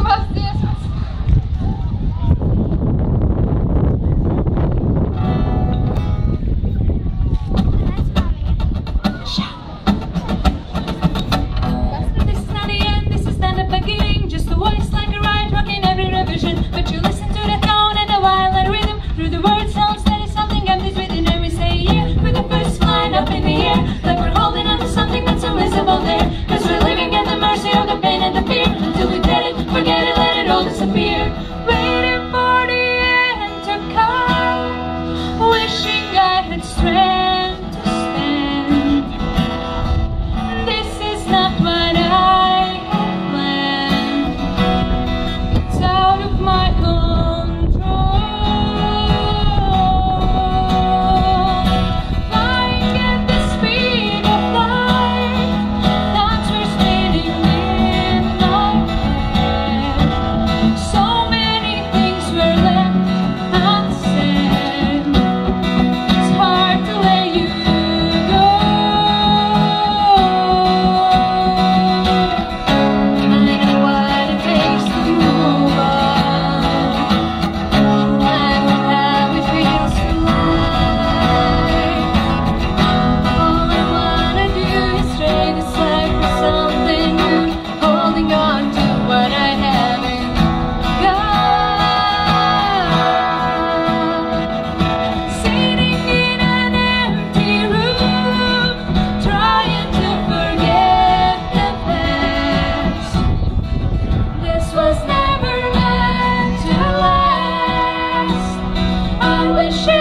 olmaz. share.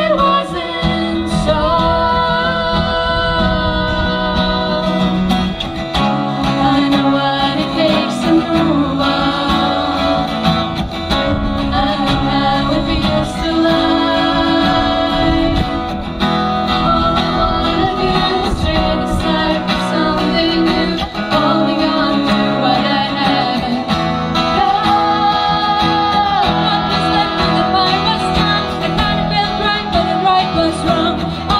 Oh.